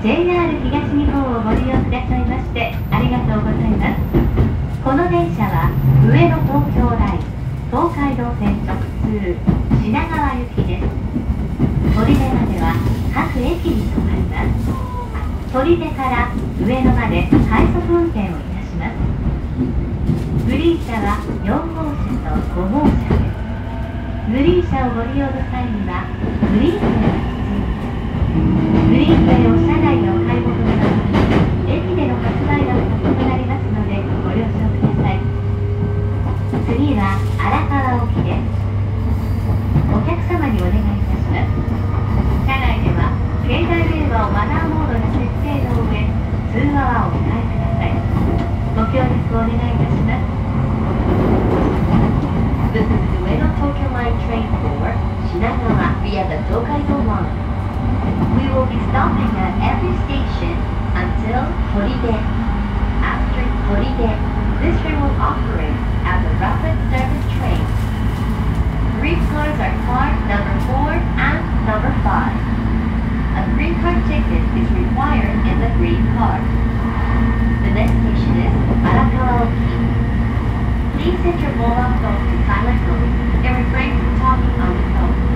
JR 東日本をご利用くださいましてありがとうございます。この電車は上野東京ライン東海道線直通品川行きです。砦までは各駅に停まります。砦から上野まで快速運転をいたします。グリーン車は4号車と5号車です。グリーン車をご利用の際にはグリーン車が This is Ueno Tokyo Line train for Shinagawa via the Tokaido Line. We will be stopping at every station until Horide. After Horide, this train will operate as a rapid service train. Three floors are car number 4 and number 5. A green card ticket is required in the green car. The next station is Arakawa-oki. Please set your mobile phone to silent mode and refrain from talking on the phone.「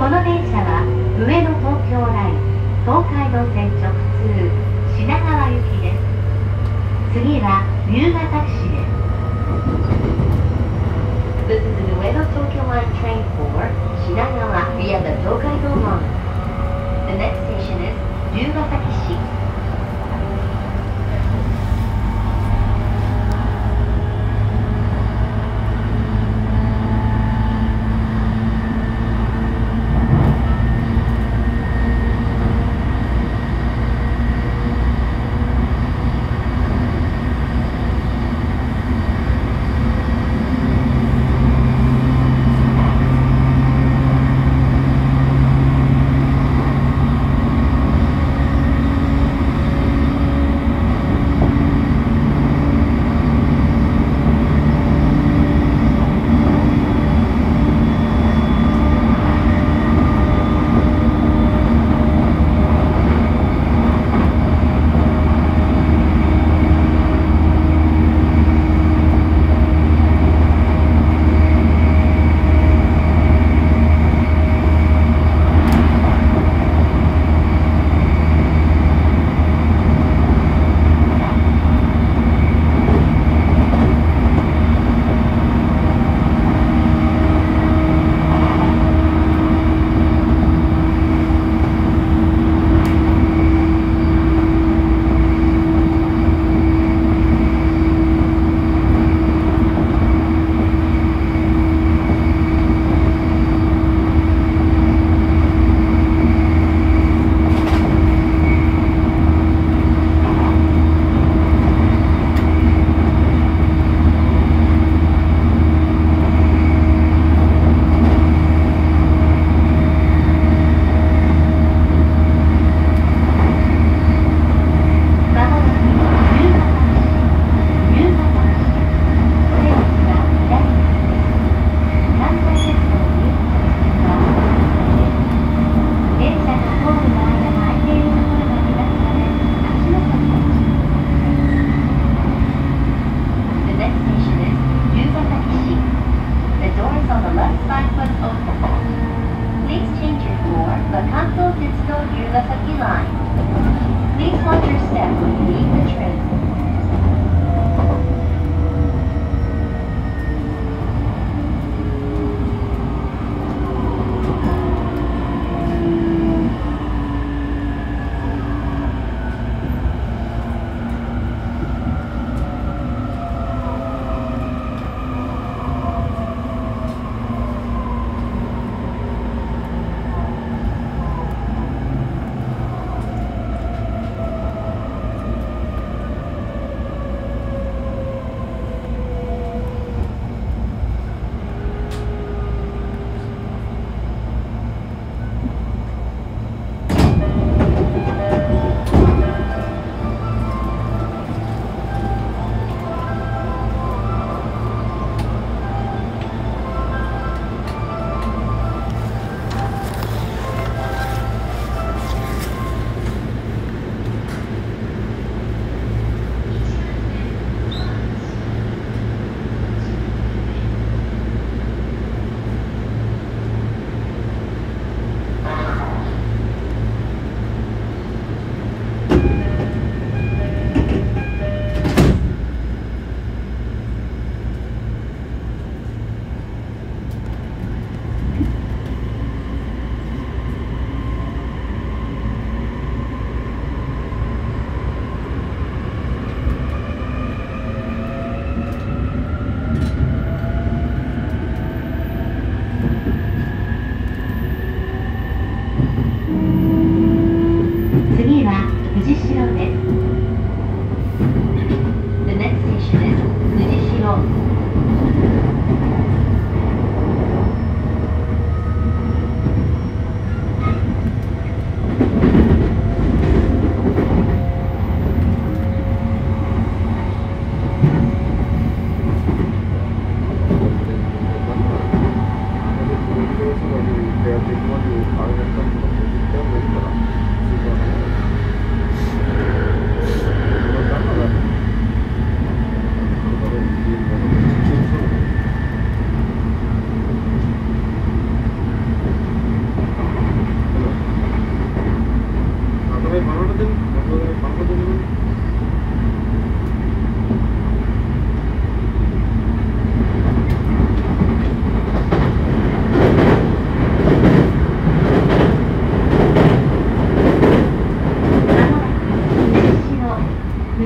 この電車は上野東京ライン東海道線直通品川行きです。次は夕方タクです。This 上野東京ライン降品川 via 東海道門 The next ヶ崎市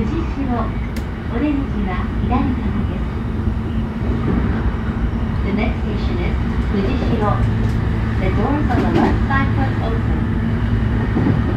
藤代、お出口は左側です。The next station is 富士広 The doors on the left side will open.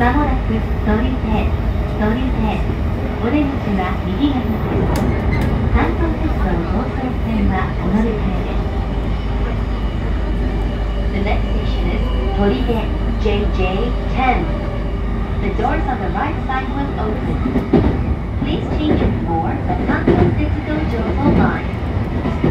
まもなく鳥出鳥出お出口は右側です関東鉄道房総線はお乗り換えです The next station is Toride JJ10. The doors on the right side will open. Please change it for the Kanto Tetsudo Joso line.